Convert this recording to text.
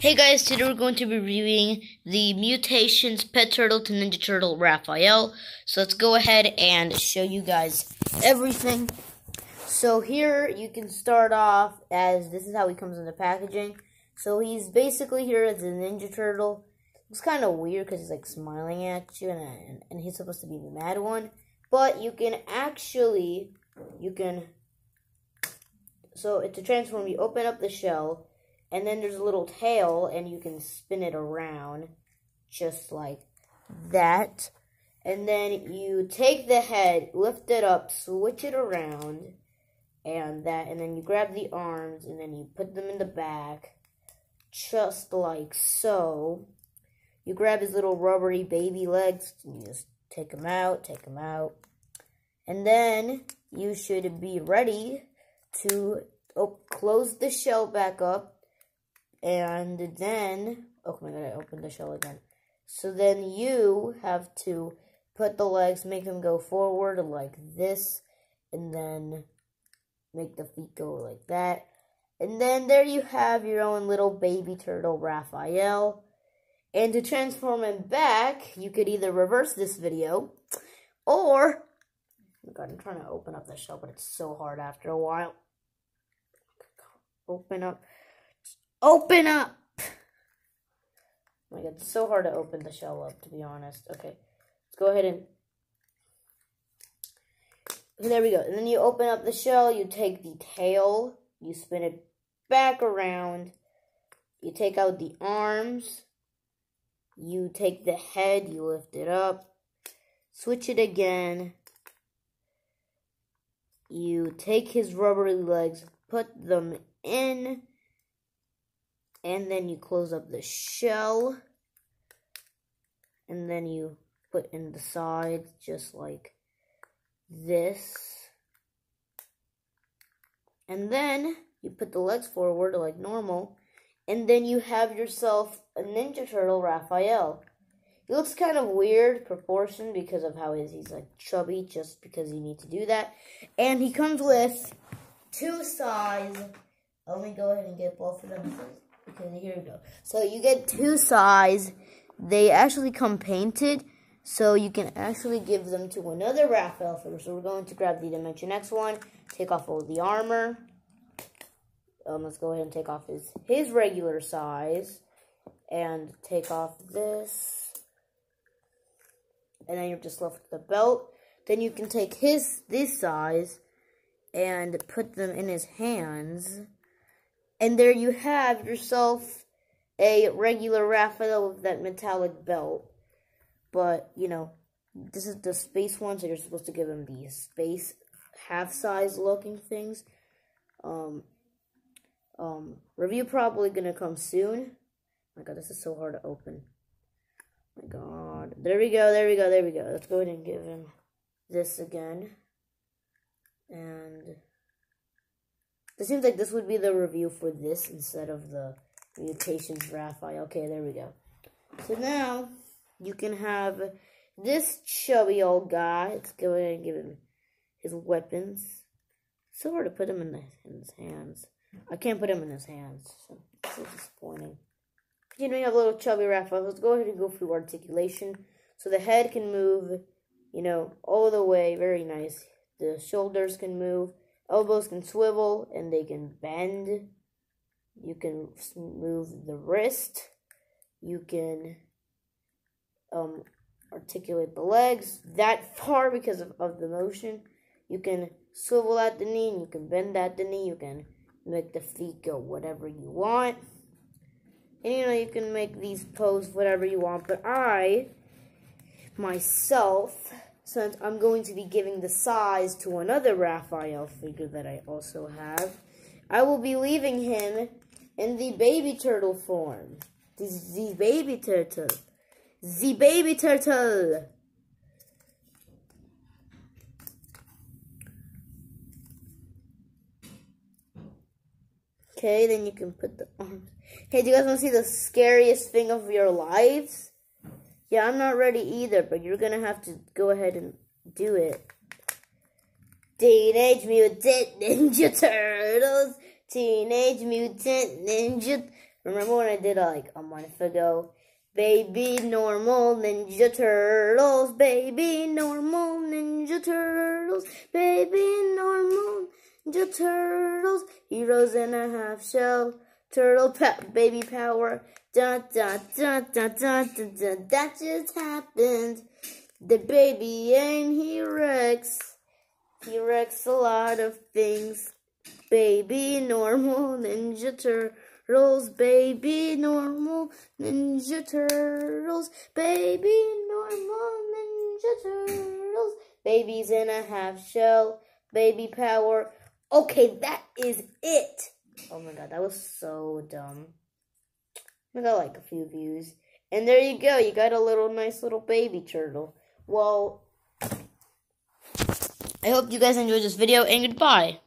Hey guys, today we're going to be reviewing the Mutations Pet Turtle to Ninja Turtle Raphael. So let's go ahead and show you guys everything. So here you can start off as this is how he comes in the packaging. So he's basically here as a Ninja Turtle. It's kind of weird because he's like smiling at you and, and, he's supposed to be the mad one. But you can actually, you can, so to transform you open up the shell and then there's a little tail and you can spin it around just like that. And then you take the head lift it up switch it around and that and then you grab the arms and then you put them in the back just like so. You grab his little rubbery baby legs and you just take them out take them out. And then you should be ready to oh, close the shell back up and then, oh my god, I opened the shell again. So then you have to put the legs, make them go forward like this, and then make the feet go like that. And then there you have your own little baby turtle, Raphael. And to transform him back, you could either reverse this video, or, oh god, I'm trying to open up the shell, but it's so hard after a while. Open up. Open up! Oh my god, it's so hard to open the shell up, to be honest. Okay, let's go ahead and... There we go. And then you open up the shell, you take the tail, you spin it back around, you take out the arms, you take the head, you lift it up, switch it again, you take his rubbery legs, put them in, and then you close up the shell and then you put in the sides just like this and then you put the legs forward like normal and then you have yourself a Ninja Turtle Raphael. He looks kind of weird proportion because of how he's, he's like chubby just because you need to do that. And he comes with two sais. Let me go ahead and get both of them. Okay, here we go. So you get two sais. They actually come painted, so you can actually give them to another Raphael. So we're going to grab the Dimension X one, take off all the armor. Um, let's go ahead and take off his his regular sais, and take off this. And then you're just left with the belt. Then you can take his this sais and put them in his hands and there you have yourself a regular Raphael with that metallic belt. But, you know, this is the space one, so you're supposed to give him the space half-size looking things. Um, um, review probably gonna come soon. Oh my god, this is so hard to open. Oh my god. There we go, there we go, there we go. Let's go ahead and give him this again. And it seems like this would be the review for this instead of the Mutations Raphael. Okay, there we go. So now, you can have this chubby old guy. Let's go ahead and give him his weapons. So hard to put him in, the, in his hands. I can't put him in his hands. So it's so disappointing. Continuing, have a little chubby Raphael. Let's go ahead and go through articulation. So the head can move, you know, all the way. Very nice. The shoulders can move elbows can swivel and they can bend. You can move the wrist. You can um, articulate the legs that far because of, of the motion. You can swivel at the knee and you can bend at the knee. You can make the feet go whatever you want. And you know, you can make these pose whatever you want. But I, myself, since I'm going to be giving the sais to another Raphael figure that I also have, I will be leaving him in the baby turtle form. The, the baby turtle. The baby turtle. Okay, then you can put the arms. Hey, do you guys want to see the scariest thing of your lives? Yeah, I'm not ready either, but you're gonna have to go ahead and do it. Teenage Mutant Ninja Turtles. Teenage Mutant Ninja. Remember when I did like a month ago? Baby normal ninja turtles, baby normal ninja turtles, baby normal ninja turtles, heroes in a half shell, turtle pa baby power, da da da da da da da. That just happened. The baby and he wrecks. He wrecks a lot of things. Baby normal ninja turtles, baby normal ninja turtles, baby normal ninja turtles. Babies in a half shell, baby power. Okay, that is it. Oh my god, that was so dumb. We got like a few views. And there you go, you got a little nice little baby turtle. Well, I hope you guys enjoyed this video, and goodbye.